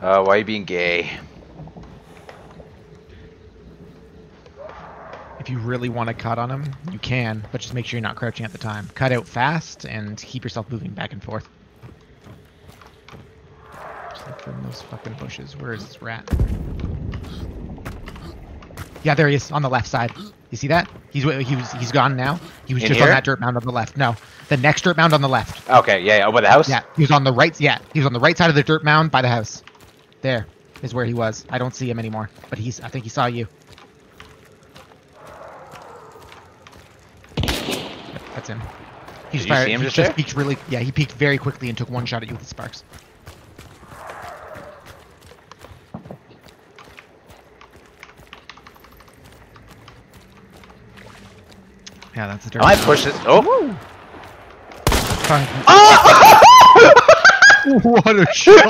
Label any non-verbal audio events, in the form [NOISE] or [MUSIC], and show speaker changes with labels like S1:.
S1: Uh, why are you being gay?
S2: If you really want to cut on him, you can, but just make sure you're not crouching at the time. Cut out fast and keep yourself moving back and forth. Just look for those fucking bushes. Where is this rat? Yeah, there he is on the left side. You see that? He's he was he's gone now. He was
S1: In
S2: just
S1: here?
S2: on that dirt mound on the left. No, the next dirt mound on the left.
S1: Okay, yeah, yeah, over the house?
S2: Yeah, he was on the right. Yeah, he was on the right side of the dirt mound by the house. There is where he was. I don't see him anymore, but he's. I think he saw you. Yep, that's him. He
S1: Did you see him
S2: he
S1: just there?
S2: peeked really. Yeah, he peeked very quickly and took one shot at you with the sparks. Yeah, that's the dirt.
S1: I push this. Oh!
S2: Fine. [LAUGHS] [LAUGHS] what a shot!